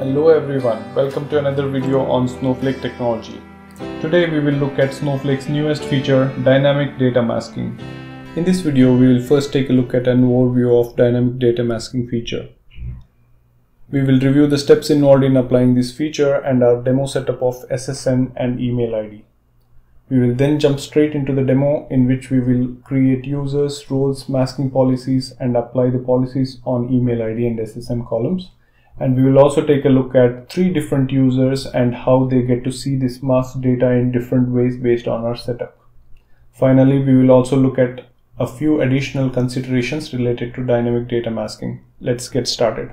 Hello everyone, welcome to another video on Snowflake technology. Today we will look at Snowflake's newest feature, dynamic data masking. In this video we will first take a look at an overview of dynamic data masking feature. We will review the steps involved in applying this feature and our demo setup of SSN and email ID. We will then jump straight into the demo in which we will create users, roles, masking policies and apply the policies on email ID and SSN columns. And we will also take a look at three different users and how they get to see this masked data in different ways based on our setup. Finally, we will also look at a few additional considerations related to dynamic data masking. Let's get started.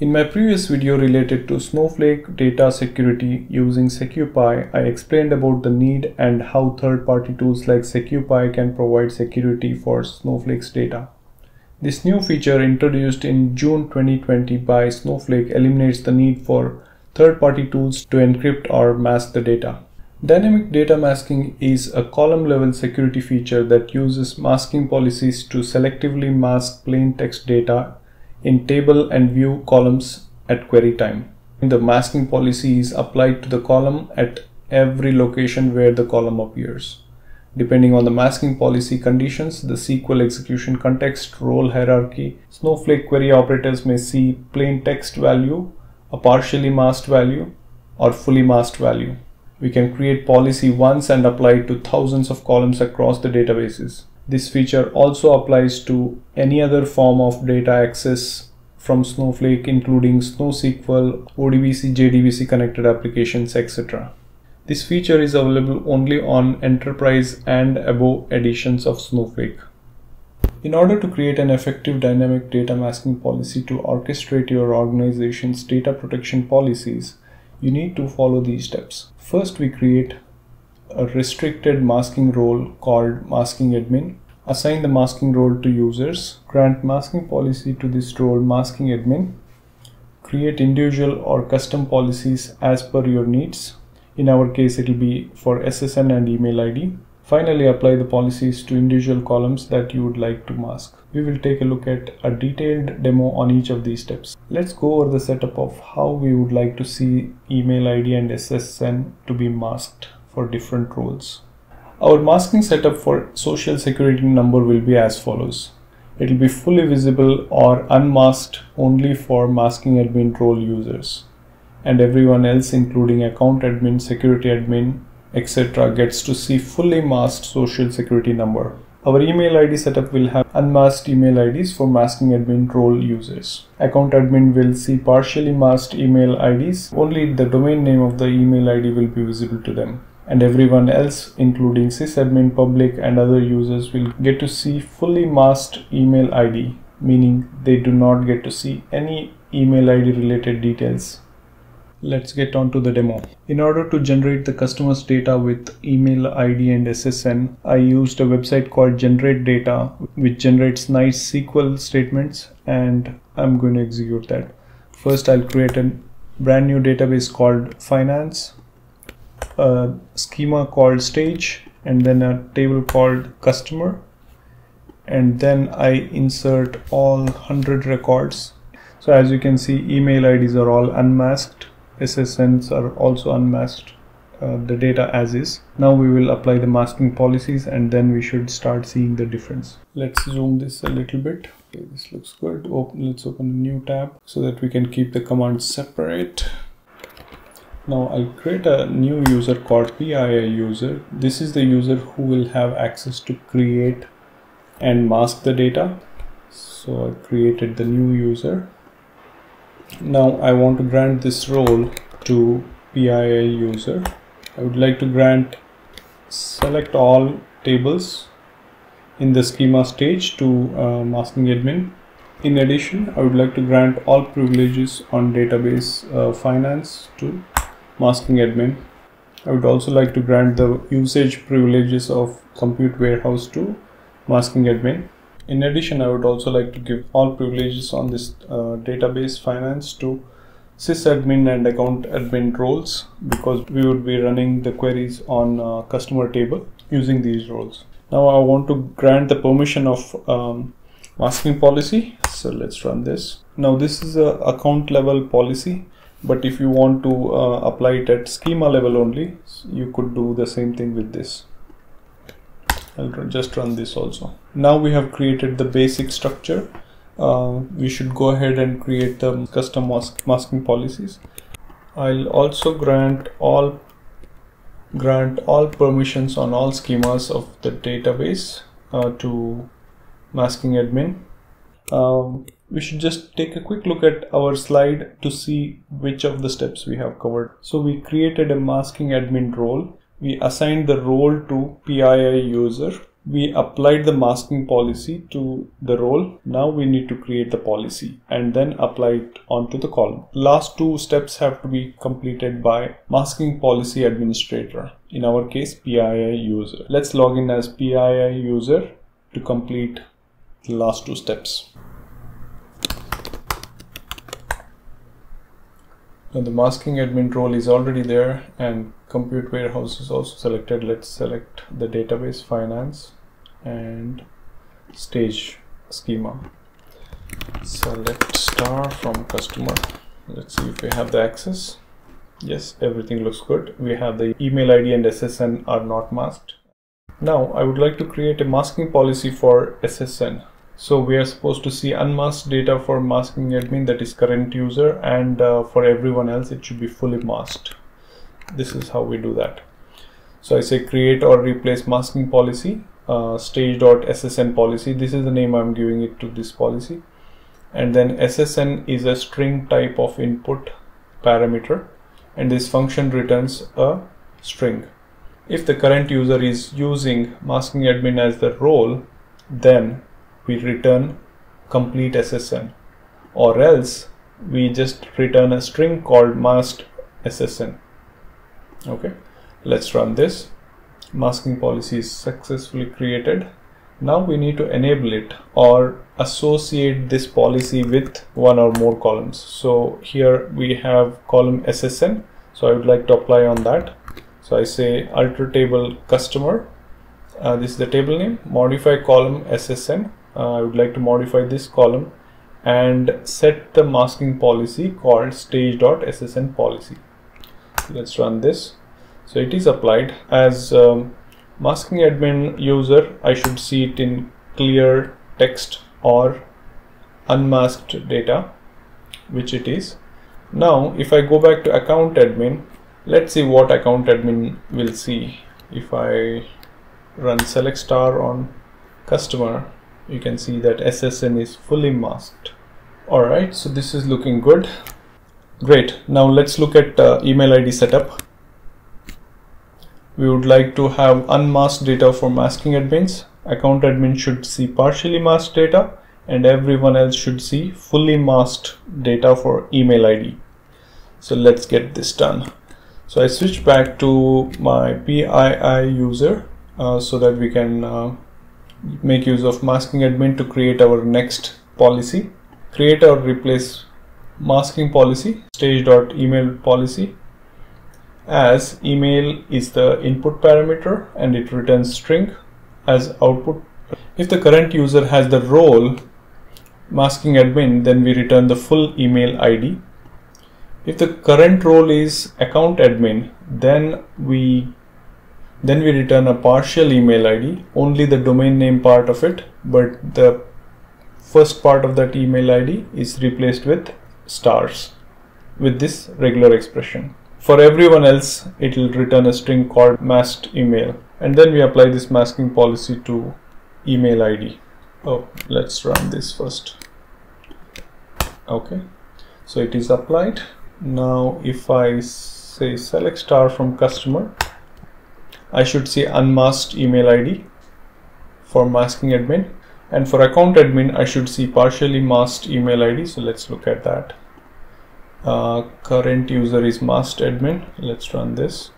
In my previous video related to Snowflake data security using SecuPi, I explained about the need and how third-party tools like SecuPi can provide security for Snowflake's data. This new feature introduced in June 2020 by Snowflake eliminates the need for third-party tools to encrypt or mask the data. Dynamic data masking is a column-level security feature that uses masking policies to selectively mask plain text data in table and view columns at query time. The masking policy is applied to the column at every location where the column appears. Depending on the masking policy conditions, the SQL execution context, role hierarchy, Snowflake query operators may see plain text value, a partially masked value, or fully masked value. We can create policy once and apply it to thousands of columns across the databases. This feature also applies to any other form of data access from Snowflake including SnowSQL, ODBC, JDBC connected applications, etc. This feature is available only on enterprise and above editions of Snowflake. In order to create an effective dynamic data masking policy to orchestrate your organization's data protection policies, you need to follow these steps. First, we create a restricted masking role called masking admin. Assign the masking role to users. Grant masking policy to this role masking admin. Create individual or custom policies as per your needs. In our case, it will be for SSN and email ID. Finally, apply the policies to individual columns that you would like to mask. We will take a look at a detailed demo on each of these steps. Let's go over the setup of how we would like to see email ID and SSN to be masked for different roles. Our masking setup for social security number will be as follows. It will be fully visible or unmasked only for masking admin role users and everyone else including account admin, security admin, etc. gets to see fully masked social security number. Our email ID setup will have unmasked email IDs for masking admin role users. Account admin will see partially masked email IDs. Only the domain name of the email ID will be visible to them. And everyone else, including sysadmin, public, and other users, will get to see fully masked email ID, meaning they do not get to see any email ID related details Let's get on to the demo. In order to generate the customer's data with email ID and SSN, I used a website called Generate Data, which generates nice SQL statements, and I'm going to execute that. First, I'll create a brand new database called Finance, a schema called Stage, and then a table called Customer. And then I insert all 100 records. So as you can see, email IDs are all unmasked SSNs are also unmasked uh, the data as is. Now we will apply the masking policies and then we should start seeing the difference. Let's zoom this a little bit. Okay, this looks good. Open, let's open a new tab so that we can keep the commands separate. Now I'll create a new user called PII user. This is the user who will have access to create and mask the data. So I created the new user now I want to grant this role to PII user. I would like to grant select all tables in the schema stage to uh, masking admin. In addition, I would like to grant all privileges on database uh, finance to masking admin. I would also like to grant the usage privileges of compute warehouse to masking admin. In addition, I would also like to give all privileges on this uh, database finance to sysadmin and account admin roles because we would be running the queries on uh, customer table using these roles. Now I want to grant the permission of um, masking policy. So let's run this. Now this is a account level policy but if you want to uh, apply it at schema level only you could do the same thing with this I'll just run this also now we have created the basic structure uh, we should go ahead and create the custom mask masking policies I'll also grant all grant all permissions on all schemas of the database uh, to masking admin um, we should just take a quick look at our slide to see which of the steps we have covered. So we created a masking admin role. We assigned the role to PII user. We applied the masking policy to the role. Now we need to create the policy and then apply it onto the column. Last two steps have to be completed by masking policy administrator. In our case, PII user. Let's log in as PII user to complete the last two steps. Now the masking admin role is already there and compute warehouse is also selected. Let's select the database finance and stage schema. Select star from customer. Let's see if we have the access. Yes, everything looks good. We have the email ID and SSN are not masked. Now I would like to create a masking policy for SSN. So we are supposed to see unmasked data for masking admin that is current user and uh, for everyone else it should be fully masked. This is how we do that. So I say create or replace masking policy uh, stage.ssn policy. This is the name I'm giving it to this policy. And then SSN is a string type of input parameter and this function returns a string. If the current user is using masking admin as the role, then we return complete SSN or else we just return a string called masked SSN. Okay, let's run this. Masking policy is successfully created. Now we need to enable it or associate this policy with one or more columns. So here we have column SSN. So I would like to apply on that. So I say alter table customer. Uh, this is the table name. Modify column SSN uh, I would like to modify this column and set the masking policy called stage.ssn policy. Let's run this. So it is applied as um, masking admin user. I should see it in clear text or unmasked data, which it is. Now, if I go back to account admin, let's see what account admin will see. If I run select star on customer, you can see that SSN is fully masked. Alright, so this is looking good. Great, now let's look at uh, email ID setup. We would like to have unmasked data for masking admins. Account admin should see partially masked data and everyone else should see fully masked data for email ID. So let's get this done. So I switch back to my PII user uh, so that we can uh, make use of masking admin to create our next policy. Create or replace masking policy stage.email policy. As email is the input parameter and it returns string as output. If the current user has the role masking admin then we return the full email id if the current role is account admin then we then we return a partial email ID, only the domain name part of it, but the first part of that email ID is replaced with stars with this regular expression. For everyone else, it will return a string called masked email. And then we apply this masking policy to email ID. Oh, let's run this first. Okay, so it is applied. Now if I say select star from customer, I should see unmasked email ID for masking admin. And for account admin I should see partially masked email ID so let's look at that. Uh, current user is masked admin. Let's run this.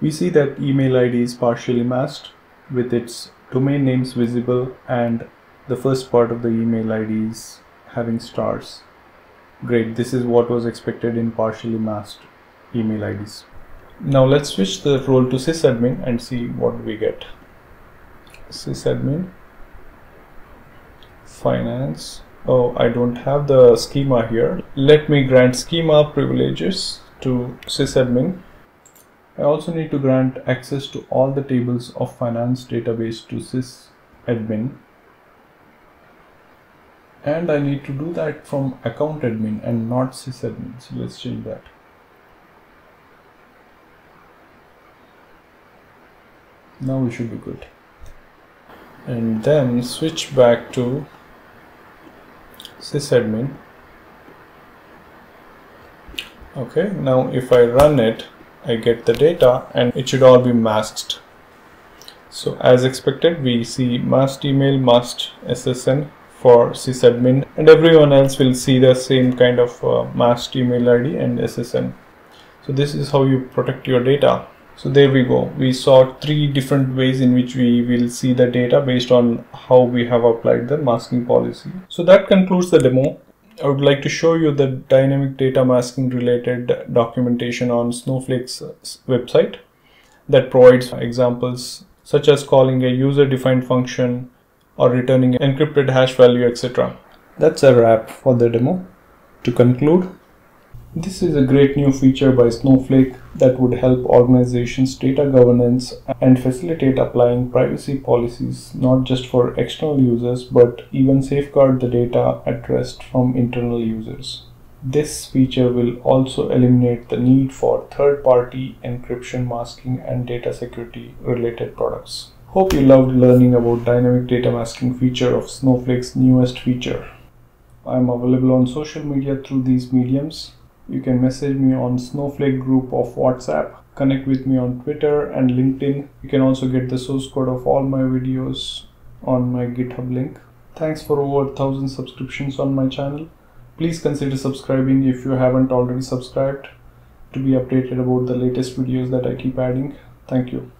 We see that email ID is partially masked with its domain names visible and the first part of the email ID is having stars. Great. This is what was expected in partially masked email IDs now let's switch the role to sysadmin and see what we get. Sysadmin, finance. Oh I don't have the schema here. Let me grant schema privileges to sysadmin. I also need to grant access to all the tables of finance database to sysadmin. And I need to do that from account admin and not sysadmin. So let's change that now we should be good. And then switch back to sysadmin. Okay now if I run it I get the data and it should all be masked. So as expected we see masked email masked SSN for sysadmin and everyone else will see the same kind of uh, masked email ID and SSN so this is how you protect your data so there we go. We saw three different ways in which we will see the data based on how we have applied the masking policy. So that concludes the demo. I would like to show you the dynamic data masking related documentation on Snowflake's website that provides examples such as calling a user defined function or returning an encrypted hash value etc. That's a wrap for the demo. To conclude, this is a great new feature by Snowflake that would help organizations data governance and facilitate applying privacy policies not just for external users but even safeguard the data at rest from internal users. This feature will also eliminate the need for third-party encryption masking and data security related products. Hope you loved learning about dynamic data masking feature of Snowflake's newest feature. I am available on social media through these mediums you can message me on Snowflake group of WhatsApp. Connect with me on Twitter and LinkedIn. You can also get the source code of all my videos on my GitHub link. Thanks for over 1000 subscriptions on my channel. Please consider subscribing if you haven't already subscribed to be updated about the latest videos that I keep adding. Thank you.